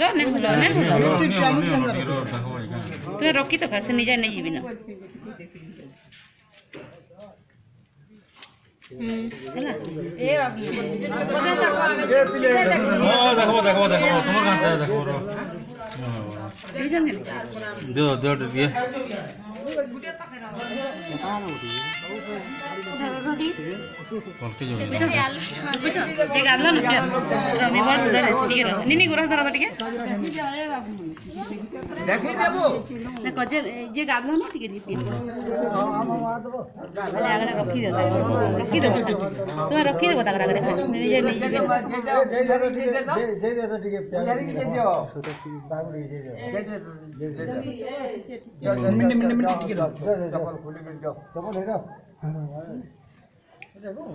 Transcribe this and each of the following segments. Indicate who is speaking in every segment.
Speaker 1: ର ନା ଭଲ ନା ଭଲ ତୁ ରଖି ତ ଖାସ ନିଜେ ନେଇ ଯିବି ନା।
Speaker 2: ହେଲା।
Speaker 3: ଦେଖବ
Speaker 4: ଦେଖବ ଦେଖବ ତମର କାଣ୍ଟା ଦେଖବ ର। ଦିଅ ଦିଅ ଟିକେ।
Speaker 1: নিনি গোড়া ধরা তো টিকে যে গাধলো না টিকে
Speaker 3: আগে রখি দেব রখি দেব তুমি রখি দেব তাকে আগে
Speaker 1: নিজে নিজে
Speaker 3: টিকে चप्पल
Speaker 5: खुली गिर जाओ।
Speaker 3: चप्पल है ना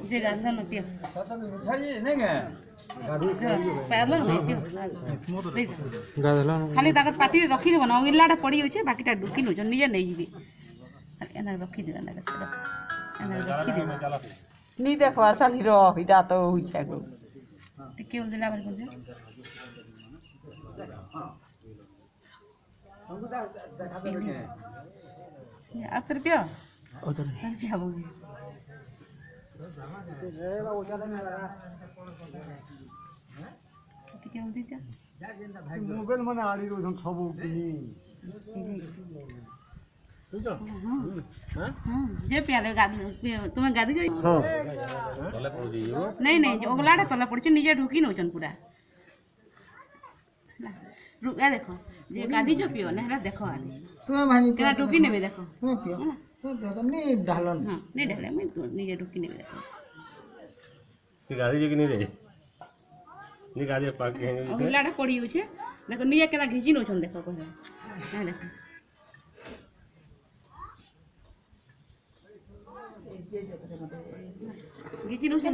Speaker 1: जे गांधा नती पता
Speaker 5: नहीं मिठाई नहीं है
Speaker 3: पैरलो
Speaker 1: नहीं
Speaker 6: गाधला
Speaker 1: खाली ताकर पाटी रखी देबो ना इलाटा पड़ी होइछे बाकीटा डुकी नुज निजे नै जिबी। एना रखी देबा ना एना रखी देबा।
Speaker 5: नहीं देखवार साली रो इटा तो होइछे को
Speaker 1: टिके उन दिला बार को हाँ। देखा ଦେଇଛ
Speaker 3: ମୋବାଇଲ ମାନେ ଆଣି ଦଉଛନ୍ ସବୁ କିନି
Speaker 1: ଯେ ପିଆଲେ ତୁମେ ଗାଧି ଯାଇ
Speaker 7: ତଲେ ପଡି ଯିବ
Speaker 1: ନାଇଁ ନାଇଁ ଯେ ଓଗଲାଟା ତଲେ ପଡ଼ିଛି ନିଜେ ଢୁକି ନେଉଛନ୍ ପୁରା ହେଲା। ରୁ- ଏ ଦେଖ ଯେ ଗାଧିଛ ପିଅ ନା ହେଲା
Speaker 5: তোমার ভাই এটা টুকি নেবে
Speaker 1: দেখো
Speaker 5: তুমি পিও তুমি পিও তুমি ঢালো
Speaker 1: না নেই ঢালে আমি নিজে টুকি নেবে দেখো
Speaker 7: তুই গাড়ি যে কিনে রে নি গাড়ি পাক কে
Speaker 1: হিলাটা পড়ি আছে দেখো নিয়ে কেনা ঘিচি নছন দেখো কই হ্যাঁ দেখো ঘিচি নছন